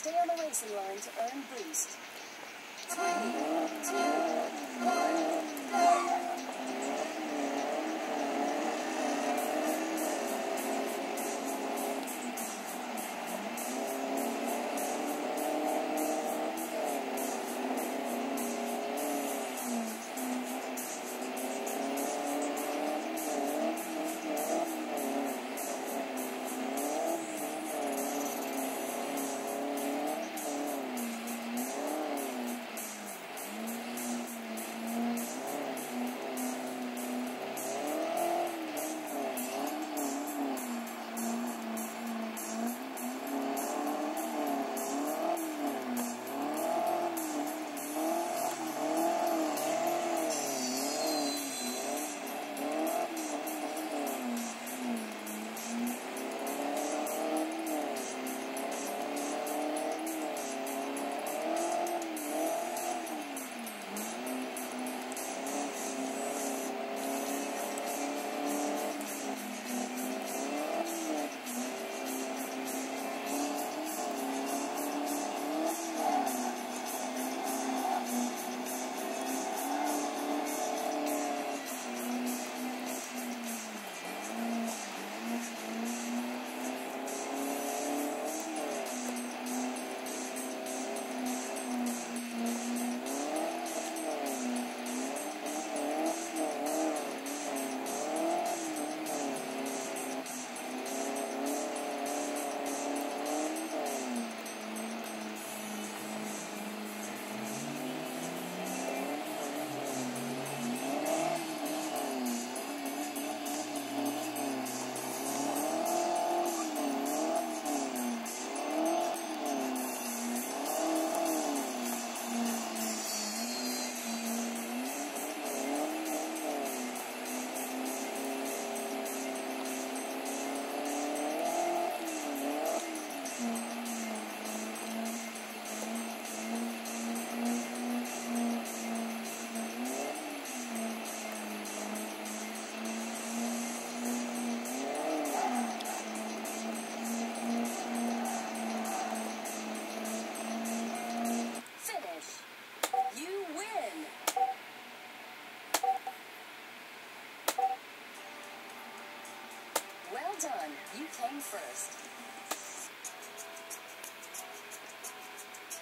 Stay on the racing line to earn boost. Three, two, one. Finish. Done. You came first.